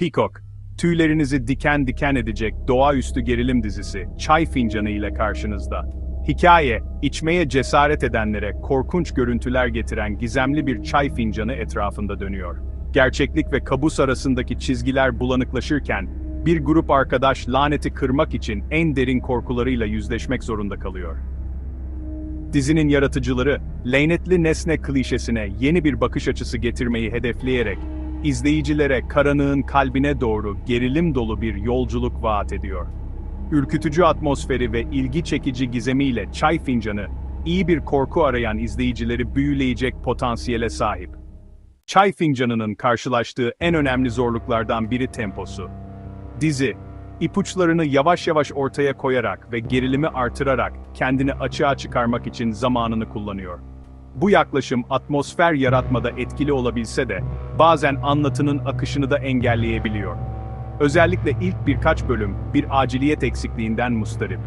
Peacock, tüylerinizi diken diken edecek doğaüstü gerilim dizisi Çay Fincanı ile karşınızda. Hikaye, içmeye cesaret edenlere korkunç görüntüler getiren gizemli bir çay fincanı etrafında dönüyor. Gerçeklik ve kabus arasındaki çizgiler bulanıklaşırken, bir grup arkadaş laneti kırmak için en derin korkularıyla yüzleşmek zorunda kalıyor. Dizinin yaratıcıları, lanetli nesne klişesine yeni bir bakış açısı getirmeyi hedefleyerek, izleyicilere karanığın kalbine doğru gerilim dolu bir yolculuk vaat ediyor. Ürkütücü atmosferi ve ilgi çekici gizemiyle Çay Fincanı, iyi bir korku arayan izleyicileri büyüleyecek potansiyele sahip. Çay Fincanı'nın karşılaştığı en önemli zorluklardan biri temposu. Dizi, ipuçlarını yavaş yavaş ortaya koyarak ve gerilimi artırarak kendini açığa çıkarmak için zamanını kullanıyor. Bu yaklaşım atmosfer yaratmada etkili olabilse de, bazen anlatının akışını da engelleyebiliyor. Özellikle ilk birkaç bölüm bir aciliyet eksikliğinden mustarip.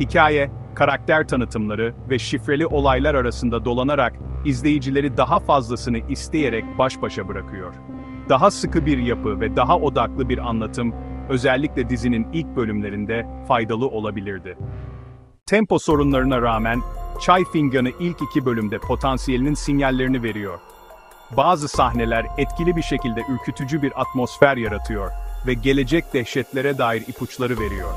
Hikaye, karakter tanıtımları ve şifreli olaylar arasında dolanarak izleyicileri daha fazlasını isteyerek baş başa bırakıyor. Daha sıkı bir yapı ve daha odaklı bir anlatım, özellikle dizinin ilk bölümlerinde faydalı olabilirdi. Tempo sorunlarına rağmen, Çay Finganı ilk iki bölümde potansiyelinin sinyallerini veriyor. Bazı sahneler etkili bir şekilde ürkütücü bir atmosfer yaratıyor ve gelecek dehşetlere dair ipuçları veriyor.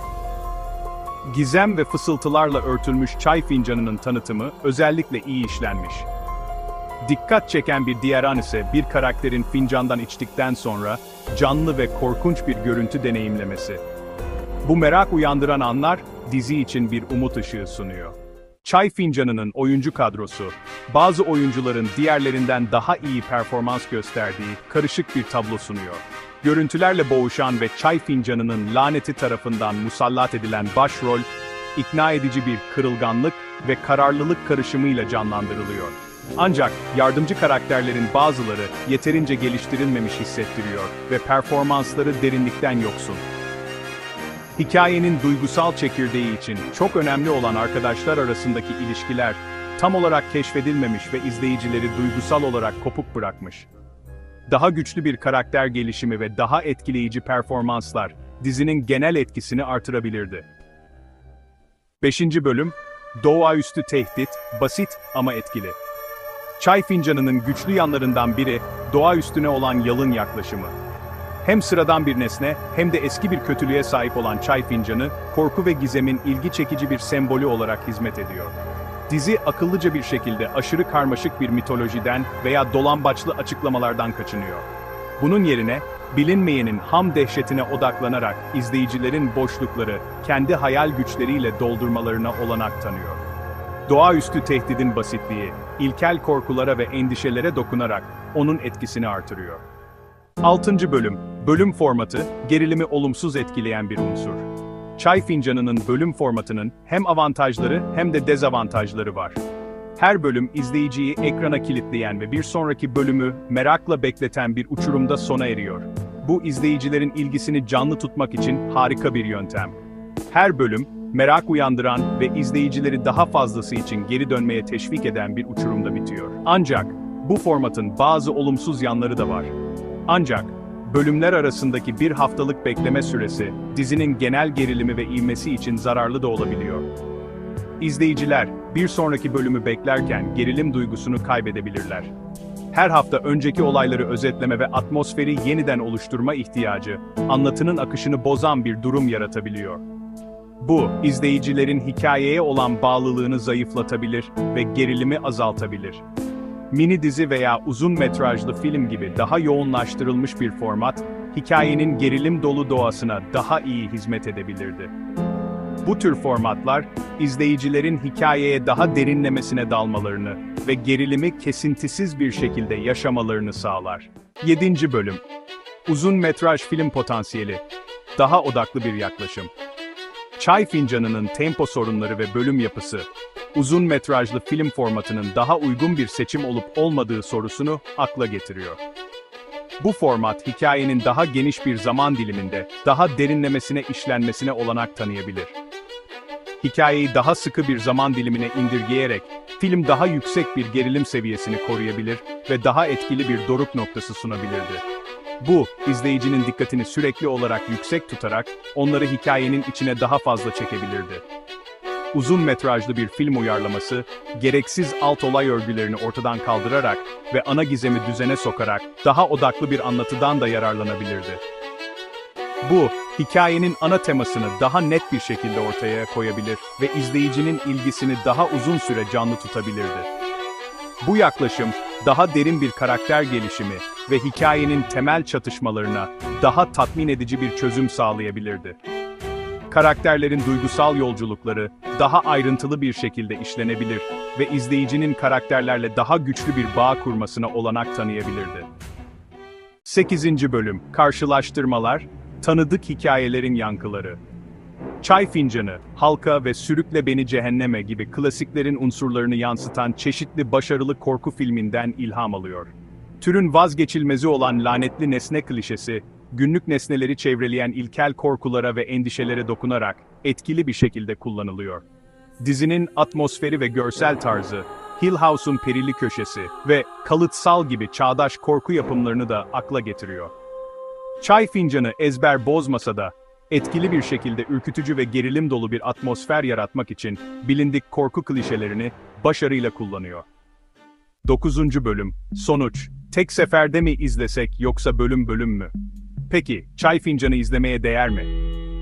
Gizem ve fısıltılarla örtülmüş çay fincanının tanıtımı özellikle iyi işlenmiş. Dikkat çeken bir diğer an ise bir karakterin fincandan içtikten sonra canlı ve korkunç bir görüntü deneyimlemesi. Bu merak uyandıran anlar dizi için bir umut ışığı sunuyor. Çay Fincanı'nın oyuncu kadrosu, bazı oyuncuların diğerlerinden daha iyi performans gösterdiği karışık bir tablo sunuyor. Görüntülerle boğuşan ve Çay Fincanı'nın laneti tarafından musallat edilen başrol, ikna edici bir kırılganlık ve kararlılık karışımıyla canlandırılıyor. Ancak yardımcı karakterlerin bazıları yeterince geliştirilmemiş hissettiriyor ve performansları derinlikten yoksun. Hikayenin duygusal çekirdeği için çok önemli olan arkadaşlar arasındaki ilişkiler tam olarak keşfedilmemiş ve izleyicileri duygusal olarak kopuk bırakmış. Daha güçlü bir karakter gelişimi ve daha etkileyici performanslar dizinin genel etkisini artırabilirdi. 5. bölüm Doğaüstü tehdit, basit ama etkili. Çay fincanının güçlü yanlarından biri doğaüstüne olan yalın yaklaşımı. Hem sıradan bir nesne hem de eski bir kötülüğe sahip olan çay fincanı, korku ve gizemin ilgi çekici bir sembolü olarak hizmet ediyor. Dizi akıllıca bir şekilde aşırı karmaşık bir mitolojiden veya dolambaçlı açıklamalardan kaçınıyor. Bunun yerine, bilinmeyenin ham dehşetine odaklanarak izleyicilerin boşlukları kendi hayal güçleriyle doldurmalarına olanak tanıyor. Doğaüstü tehdidin basitliği, ilkel korkulara ve endişelere dokunarak onun etkisini artırıyor. 6. bölüm, bölüm formatı, gerilimi olumsuz etkileyen bir unsur. Çay fincanının bölüm formatının hem avantajları hem de dezavantajları var. Her bölüm izleyiciyi ekrana kilitleyen ve bir sonraki bölümü merakla bekleten bir uçurumda sona eriyor. Bu izleyicilerin ilgisini canlı tutmak için harika bir yöntem. Her bölüm, merak uyandıran ve izleyicileri daha fazlası için geri dönmeye teşvik eden bir uçurumda bitiyor. Ancak, bu formatın bazı olumsuz yanları da var. Ancak, bölümler arasındaki bir haftalık bekleme süresi, dizinin genel gerilimi ve ivmesi için zararlı da olabiliyor. İzleyiciler, bir sonraki bölümü beklerken gerilim duygusunu kaybedebilirler. Her hafta önceki olayları özetleme ve atmosferi yeniden oluşturma ihtiyacı, anlatının akışını bozan bir durum yaratabiliyor. Bu, izleyicilerin hikayeye olan bağlılığını zayıflatabilir ve gerilimi azaltabilir. Mini dizi veya uzun metrajlı film gibi daha yoğunlaştırılmış bir format, hikayenin gerilim dolu doğasına daha iyi hizmet edebilirdi. Bu tür formatlar, izleyicilerin hikayeye daha derinlemesine dalmalarını ve gerilimi kesintisiz bir şekilde yaşamalarını sağlar. 7. Bölüm Uzun metraj film potansiyeli Daha odaklı bir yaklaşım Çay fincanının tempo sorunları ve bölüm yapısı, uzun metrajlı film formatının daha uygun bir seçim olup olmadığı sorusunu akla getiriyor. Bu format hikayenin daha geniş bir zaman diliminde, daha derinlemesine işlenmesine olanak tanıyabilir. Hikayeyi daha sıkı bir zaman dilimine indirgeyerek, film daha yüksek bir gerilim seviyesini koruyabilir ve daha etkili bir doruk noktası sunabilirdi. Bu, izleyicinin dikkatini sürekli olarak yüksek tutarak, onları hikayenin içine daha fazla çekebilirdi. Uzun metrajlı bir film uyarlaması, gereksiz alt olay örgülerini ortadan kaldırarak ve ana gizemi düzene sokarak daha odaklı bir anlatıdan da yararlanabilirdi. Bu, hikayenin ana temasını daha net bir şekilde ortaya koyabilir ve izleyicinin ilgisini daha uzun süre canlı tutabilirdi. Bu yaklaşım, daha derin bir karakter gelişimi ve hikayenin temel çatışmalarına daha tatmin edici bir çözüm sağlayabilirdi. Karakterlerin duygusal yolculukları daha ayrıntılı bir şekilde işlenebilir ve izleyicinin karakterlerle daha güçlü bir bağ kurmasına olanak tanıyabilirdi. 8. Bölüm Karşılaştırmalar, Tanıdık Hikayelerin Yankıları Çay Fincanı, Halka ve Sürükle Beni Cehenneme gibi klasiklerin unsurlarını yansıtan çeşitli başarılı korku filminden ilham alıyor. Türün vazgeçilmezi olan lanetli nesne klişesi, günlük nesneleri çevreleyen ilkel korkulara ve endişelere dokunarak etkili bir şekilde kullanılıyor. Dizinin atmosferi ve görsel tarzı, Hill House'un perili köşesi ve kalıtsal gibi çağdaş korku yapımlarını da akla getiriyor. Çay fincanı ezber bozmasa da, etkili bir şekilde ürkütücü ve gerilim dolu bir atmosfer yaratmak için bilindik korku klişelerini başarıyla kullanıyor. 9. Bölüm Sonuç Tek seferde mi izlesek yoksa bölüm bölüm mü? Peki, Çay Fincanı izlemeye değer mi?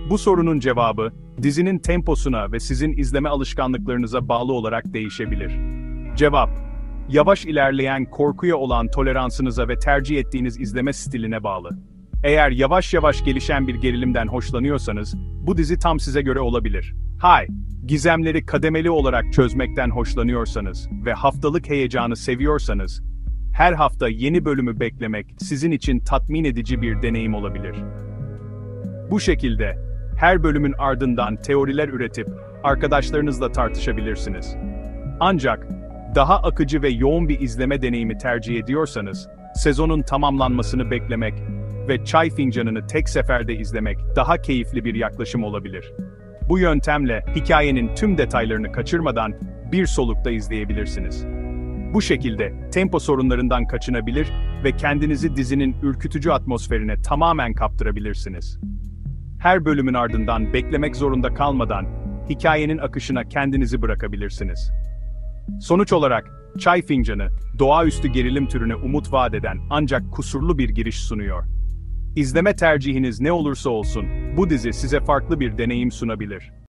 Bu sorunun cevabı, dizinin temposuna ve sizin izleme alışkanlıklarınıza bağlı olarak değişebilir. Cevap, yavaş ilerleyen korkuya olan toleransınıza ve tercih ettiğiniz izleme stiline bağlı. Eğer yavaş yavaş gelişen bir gerilimden hoşlanıyorsanız, bu dizi tam size göre olabilir. Hay, gizemleri kademeli olarak çözmekten hoşlanıyorsanız ve haftalık heyecanı seviyorsanız, her hafta yeni bölümü beklemek sizin için tatmin edici bir deneyim olabilir. Bu şekilde, her bölümün ardından teoriler üretip, arkadaşlarınızla tartışabilirsiniz. Ancak, daha akıcı ve yoğun bir izleme deneyimi tercih ediyorsanız, sezonun tamamlanmasını beklemek ve çay fincanını tek seferde izlemek daha keyifli bir yaklaşım olabilir. Bu yöntemle hikayenin tüm detaylarını kaçırmadan bir solukta izleyebilirsiniz. Bu şekilde tempo sorunlarından kaçınabilir ve kendinizi dizinin ürkütücü atmosferine tamamen kaptırabilirsiniz. Her bölümün ardından beklemek zorunda kalmadan hikayenin akışına kendinizi bırakabilirsiniz. Sonuç olarak Çay Fincanı, doğaüstü gerilim türüne umut vaat eden ancak kusurlu bir giriş sunuyor. İzleme tercihiniz ne olursa olsun, bu dizi size farklı bir deneyim sunabilir.